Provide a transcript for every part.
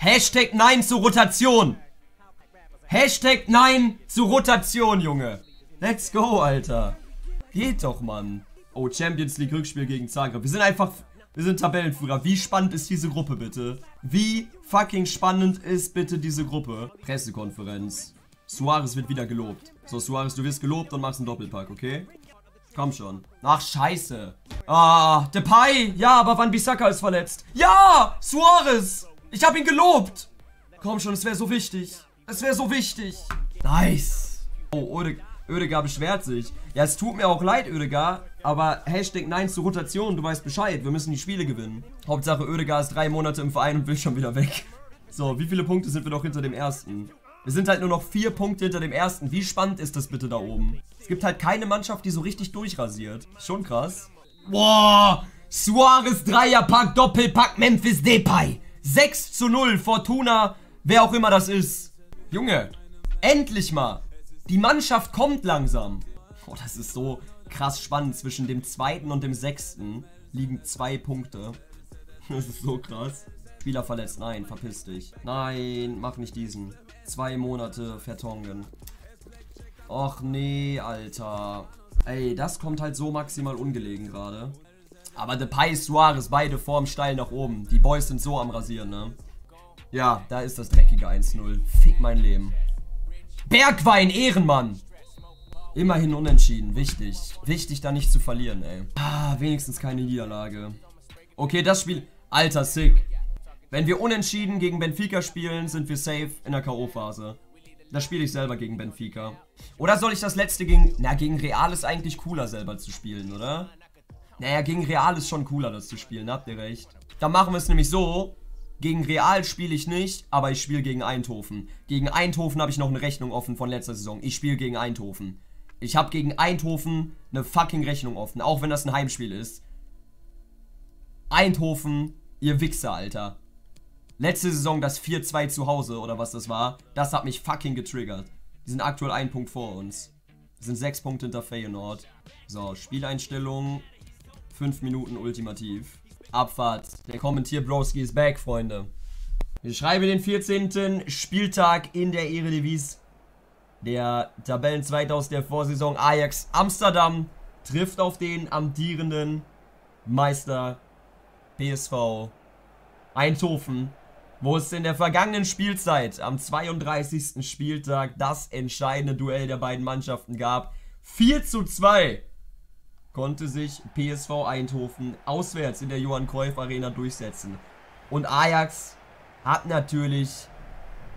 Hashtag Nein zur Rotation. Hashtag Nein zur Rotation, Junge. Let's go, Alter. Geht doch, Mann. Oh, Champions League Rückspiel gegen Zagreb. Wir sind einfach... Wir sind Tabellenführer. Wie spannend ist diese Gruppe, bitte? Wie fucking spannend ist bitte diese Gruppe? Pressekonferenz. Suarez wird wieder gelobt. So, Suarez, du wirst gelobt und machst einen Doppelpack, okay? Komm schon. Ach, scheiße. Ah, Depay. Ja, aber Van Bissaka ist verletzt. Ja, Suarez. Ich habe ihn gelobt. Komm schon, es wäre so wichtig. Es wäre so wichtig. Nice. Oh, Öde beschwert sich. Ja, es tut mir auch leid, Ödegaard. Aber Hashtag Nein zur Rotation, du weißt Bescheid. Wir müssen die Spiele gewinnen. Hauptsache, Ödegaard ist drei Monate im Verein und will schon wieder weg. So, wie viele Punkte sind wir noch hinter dem ersten? Wir sind halt nur noch vier Punkte hinter dem ersten. Wie spannend ist das bitte da oben? Es gibt halt keine Mannschaft, die so richtig durchrasiert. Schon krass. Boah! Suarez Dreierpack, Doppelpack, Memphis Depay. 6 zu 0, Fortuna, wer auch immer das ist. Junge, endlich mal. Die Mannschaft kommt langsam. Oh, das ist so krass spannend. Zwischen dem zweiten und dem sechsten liegen zwei Punkte. Das ist so krass. Spieler verletzt. Nein, verpiss dich. Nein, mach nicht diesen. Zwei Monate Vertongen. Och nee, Alter. Ey, das kommt halt so maximal ungelegen gerade. Aber Depay, Suarez, beide Form steil nach oben. Die Boys sind so am Rasieren, ne? Ja, da ist das dreckige 1-0. Fick mein Leben. Bergwein, Ehrenmann. Immerhin unentschieden. Wichtig. Wichtig, da nicht zu verlieren, ey. Ah, wenigstens keine Niederlage. Okay, das Spiel... Alter, sick. Wenn wir unentschieden gegen Benfica spielen, sind wir safe in der K.O.-Phase. Das spiele ich selber gegen Benfica. Oder soll ich das letzte gegen... Na, gegen Real ist eigentlich cooler selber zu spielen, oder? Naja, gegen Real ist schon cooler, das zu spielen, habt ihr recht. Dann machen wir es nämlich so. Gegen Real spiele ich nicht, aber ich spiele gegen Eindhoven. Gegen Eindhoven habe ich noch eine Rechnung offen von letzter Saison. Ich spiele gegen Eindhoven. Ich habe gegen Eindhoven eine fucking Rechnung offen, auch wenn das ein Heimspiel ist. Eindhoven, ihr Wichser, Alter. Letzte Saison das 4-2 zu Hause oder was das war, das hat mich fucking getriggert. Die sind aktuell ein Punkt vor uns. Das sind sechs Punkte hinter Feyenoord. So, Spieleinstellungen. Fünf Minuten ultimativ. Abfahrt. Der Kommentier Broski ist back, Freunde. Wir schreiben den 14. Spieltag in der Eredivisie. Der Tabellenzweiter aus der Vorsaison Ajax Amsterdam trifft auf den amtierenden Meister PSV Eindhoven wo es in der vergangenen Spielzeit am 32. Spieltag das entscheidende Duell der beiden Mannschaften gab. 4 zu 2 konnte sich PSV Eindhoven auswärts in der Johann Cruyff Arena durchsetzen. Und Ajax hat natürlich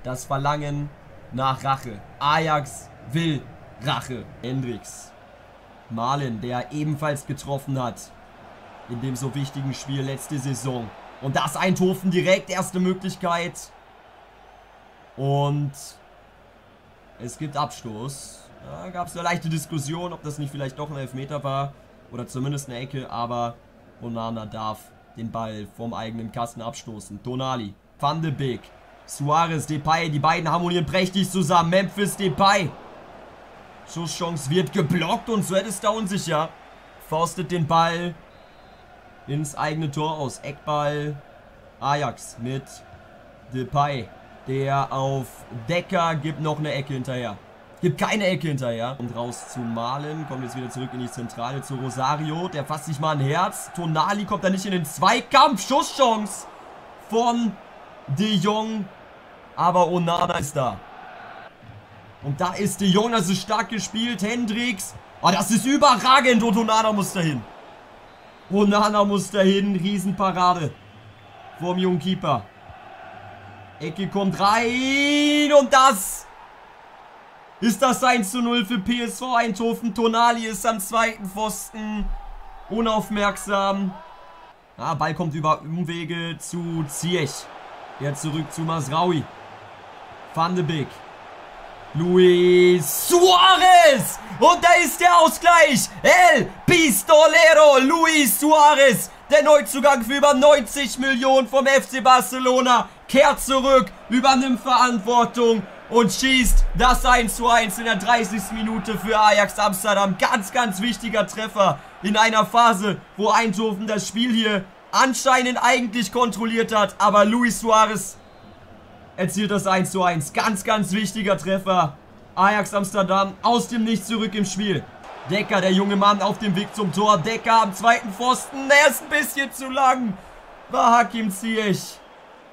das Verlangen nach Rache. Ajax will Rache. Hendrix. Malen, der ebenfalls getroffen hat in dem so wichtigen Spiel letzte Saison. Und das Eindhoven direkt erste Möglichkeit. Und es gibt Abstoß. Da gab es eine leichte Diskussion, ob das nicht vielleicht doch ein Elfmeter war. Oder zumindest eine Ecke. Aber Onana darf den Ball vom eigenen Kasten abstoßen. Tonali, Van de Beek, Suarez, Depay. Die beiden harmonieren prächtig zusammen. Memphis, Depay. Schusschance wird geblockt und Sweat ist da unsicher. Faustet den Ball ins eigene Tor aus. Eckball Ajax mit Depay. Der auf Decker gibt noch eine Ecke hinterher. Gibt keine Ecke hinterher. Und raus zu Malen. Kommt jetzt wieder zurück in die Zentrale zu Rosario. Der fasst sich mal ein Herz. Tonali kommt da nicht in den Zweikampf. Schusschance von De Jong. Aber Onana ist da. Und da ist De Jong. Das ist stark gespielt. Hendricks. Oh, das ist überragend. Und Onana muss dahin. Onana muss dahin. Riesenparade. Vorm jungen Keeper. Ecke kommt rein. Und das ist das 1 zu 0 für PSV Eindhoven. Tonali ist am zweiten Pfosten. Unaufmerksam. Ah, Ball kommt über Umwege zu Ziyech. Der zurück zu Masraui. Van de Beek. Luis Suarez! Und da ist der Ausgleich! El Pistolero Luis Suarez! Der Neuzugang für über 90 Millionen vom FC Barcelona kehrt zurück, übernimmt Verantwortung und schießt das 1 zu 1 in der 30. Minute für Ajax Amsterdam. Ganz, ganz wichtiger Treffer in einer Phase, wo Eindhoven das Spiel hier anscheinend eigentlich kontrolliert hat. Aber Luis Suarez erzielt das 1 zu 1. Ganz, ganz wichtiger Treffer. Ajax Amsterdam aus dem Nichts zurück im Spiel. Decker, der junge Mann auf dem Weg zum Tor. Decker am zweiten Pfosten. Er ist ein bisschen zu lang. War Hakim Ziyech.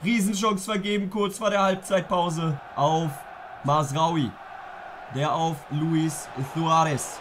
Riesenchance vergeben kurz vor der Halbzeitpause auf Masraui. Der auf Luis Suarez.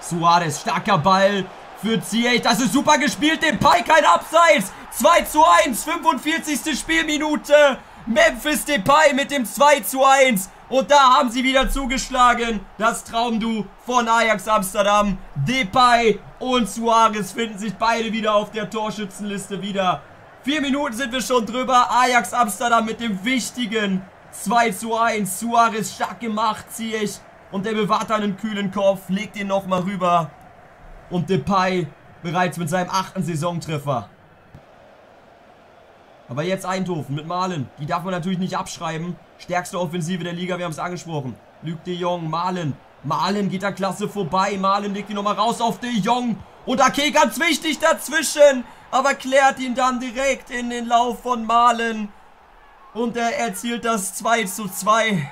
Suarez, starker Ball für Ziyech. Das ist super gespielt. Den Depay kein Abseits. 2 zu 1, 45. Spielminute. Memphis Depay mit dem 2 zu 1. Und da haben sie wieder zugeschlagen. Das Traumdu von Ajax Amsterdam. Depay und Suarez finden sich beide wieder auf der Torschützenliste wieder. Vier Minuten sind wir schon drüber. Ajax Amsterdam mit dem wichtigen 2 zu 1. Suarez stark gemacht, ziehe ich. Und der bewahrt einen kühlen Kopf, legt ihn nochmal rüber. Und Depay bereits mit seinem achten Saisontreffer. Aber jetzt Eindhoven mit Malen. Die darf man natürlich nicht abschreiben. Stärkste Offensive der Liga, wir haben es angesprochen. Luc de Jong, Malen. Malen geht da klasse vorbei. Malen legt ihn nochmal raus auf de Jong. Und Ake ganz wichtig dazwischen. Aber klärt ihn dann direkt in den Lauf von Malen. Und er erzielt das 2 zu 2.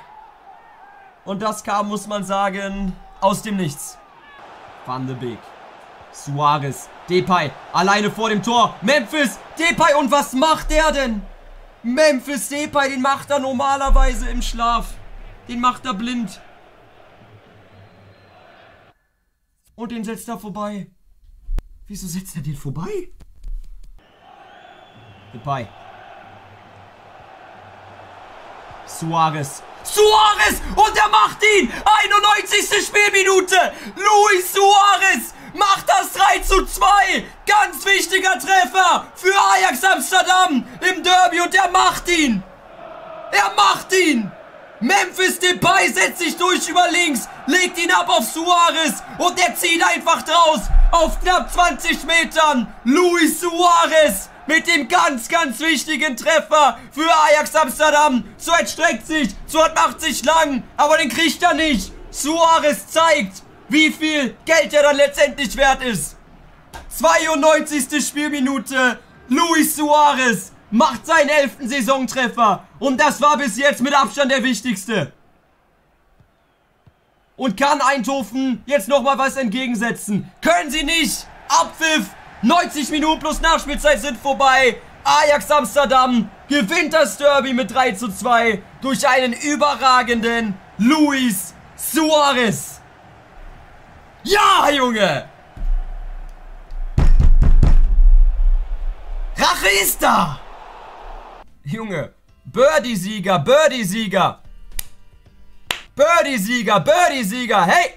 Und das kam, muss man sagen, aus dem Nichts. Van de Beek. Suarez. Depay. Alleine vor dem Tor. Memphis. Depay. Und was macht der denn? Memphis Depay, den macht er normalerweise im Schlaf. Den macht er blind. Und den setzt er vorbei. Wieso setzt er den vorbei? Depay. Suarez. Suarez! Und er macht ihn! 91. Spielminute! Luis Suarez macht das 3 zu 2! Ganz wichtiger Treffer für Ajax Amsterdam im Derby und er macht ihn! Er macht ihn! Memphis Depay setzt sich durch über links, legt ihn ab auf Suarez und er zieht einfach draus auf knapp 20 Metern. Luis Suarez mit dem ganz, ganz wichtigen Treffer für Ajax Amsterdam. Suat streckt sich, Suat macht sich lang, aber den kriegt er nicht. Suarez zeigt, wie viel Geld er dann letztendlich wert ist. 92. Spielminute. Luis Suarez macht seinen elften Saisontreffer. Und das war bis jetzt mit Abstand der wichtigste. Und kann Eindhoven jetzt nochmal was entgegensetzen? Können sie nicht! Abpfiff! 90 Minuten plus Nachspielzeit sind vorbei. Ajax Amsterdam gewinnt das Derby mit 3 zu 2 durch einen überragenden Luis Suarez. Ja, Junge! Rache ist da! Junge, Birdie-Sieger, Birdie-Sieger! Birdie-Sieger, Birdie-Sieger! Hey!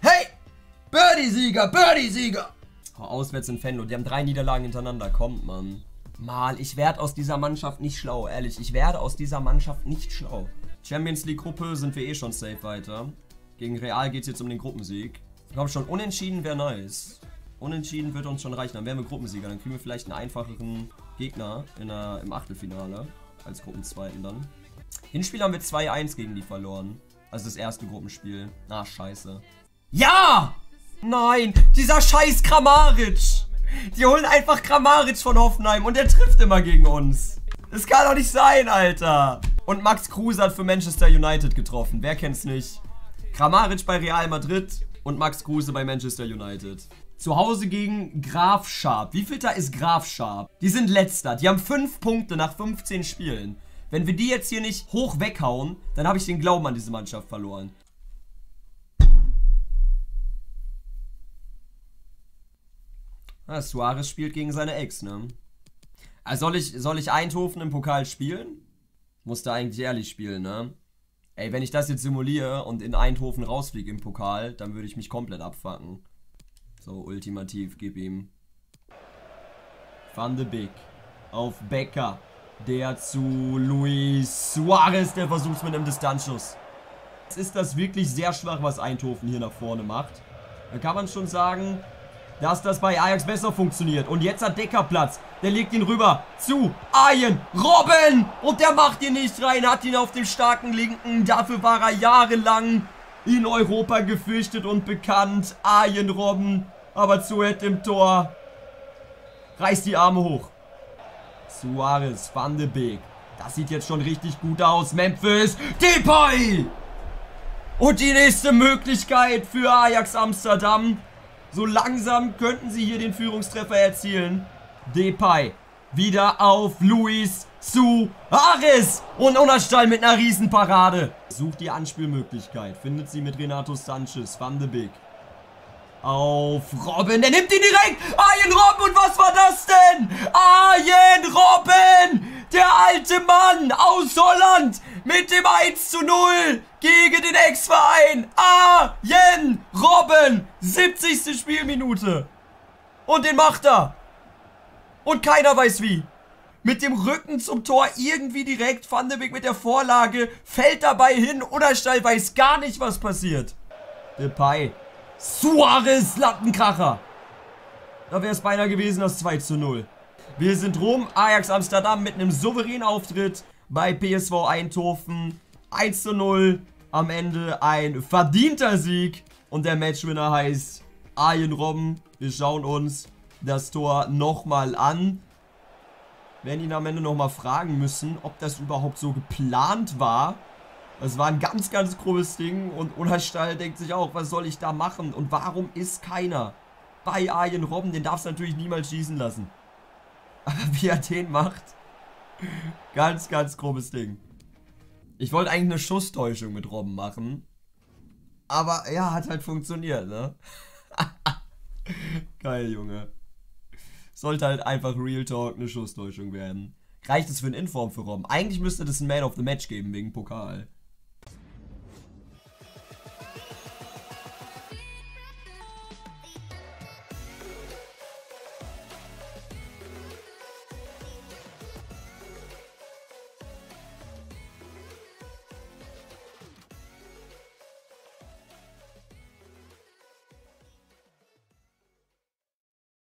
Hey! Birdie-Sieger, Birdie-Sieger! Auswärts in Fenlo. Die haben drei Niederlagen hintereinander. Kommt, Mann. Mal, ich werde aus dieser Mannschaft nicht schlau, ehrlich. Ich werde aus dieser Mannschaft nicht schlau. Champions League Gruppe sind wir eh schon safe weiter. Gegen Real geht es jetzt um den Gruppensieg. Glaube schon, unentschieden wäre nice. Unentschieden wird uns schon reichen. Dann wären wir Gruppensieger. Dann kriegen wir vielleicht einen einfacheren Gegner in der, im Achtelfinale. Als Gruppenzweiten dann. Hinspiel haben wir 2-1 gegen die verloren. Also das erste Gruppenspiel. Ah, scheiße. Ja! Nein, dieser scheiß Kramaric. Die holen einfach Kramaric von Hoffenheim und der trifft immer gegen uns. Das kann doch nicht sein, Alter. Und Max Kruse hat für Manchester United getroffen. Wer kennt's nicht? Kramaric bei Real Madrid und Max Kruse bei Manchester United. Zu Hause gegen Graf Sharp. Wie viel da ist Graf Sharp? Die sind letzter. Die haben 5 Punkte nach 15 Spielen. Wenn wir die jetzt hier nicht hoch weghauen, dann habe ich den Glauben an diese Mannschaft verloren. Ah, Suarez spielt gegen seine Ex, ne? Also soll ich, soll ich Eindhoven im Pokal spielen? Musste eigentlich ehrlich spielen, ne? Ey, wenn ich das jetzt simuliere und in Eindhoven rausfliege im Pokal, dann würde ich mich komplett abfacken. So, ultimativ, gib ihm. Van de Beek auf Becker. Der zu Luis Suarez, der versucht mit einem Distanzschuss. Jetzt ist das wirklich sehr schwach, was Eindhoven hier nach vorne macht. Da kann man schon sagen, dass das bei Ajax besser funktioniert. Und jetzt hat Decker Platz. Der legt ihn rüber zu Ayen Robben. Und der macht ihn nicht rein. Hat ihn auf dem starken Linken. Dafür war er jahrelang in Europa gefürchtet und bekannt. Ayen Robben. Aber zu Ed im Tor. Reißt die Arme hoch. Suarez, Van de Beek. Das sieht jetzt schon richtig gut aus. Memphis. Depay. Und die nächste Möglichkeit für Ajax Amsterdam. So langsam könnten sie hier den Führungstreffer erzielen. Depay. Wieder auf Luis Suarez. Und Unnerstall mit einer Riesenparade. Sucht die Anspielmöglichkeit. Findet sie mit Renato Sanchez. Van de Beek. Auf Robin. Der nimmt ihn direkt. Arjen Robben. Und was war das denn? Arjen Robben. Der alte Mann aus Holland mit dem 1 zu 0 gegen den Ex-Verein. Arjen Robben. 70. Spielminute. Und den macht er. Und keiner weiß wie. Mit dem Rücken zum Tor irgendwie direkt. Van de Beek mit der Vorlage. Fällt dabei hin. Unterstall weiß gar nicht, was passiert. Depay. Suarez, Lattenkracher. Da wäre es beinahe gewesen, das 2 zu 0. Wir sind rum. Ajax Amsterdam mit einem souveränen Auftritt bei PSV Eindhoven. 1 zu 0. Am Ende ein verdienter Sieg. Und der Matchwinner heißt Arjen Robben. Wir schauen uns das Tor nochmal an. Werden ihn am Ende nochmal fragen müssen, ob das überhaupt so geplant war. Das war ein ganz, ganz grobes Ding. Und Unastall denkt sich auch, was soll ich da machen? Und warum ist keiner bei Arjen Robben? Den darfst du natürlich niemals schießen lassen. Aber wie er den macht, ganz, ganz grobes Ding. Ich wollte eigentlich eine Schusstäuschung mit Robben machen. Aber ja, hat halt funktioniert, ne? Geil, Junge. Sollte halt einfach Real Talk eine Schusstäuschung werden. Reicht es für einen Inform für Robben? Eigentlich müsste das ein Man of the Match geben wegen Pokal.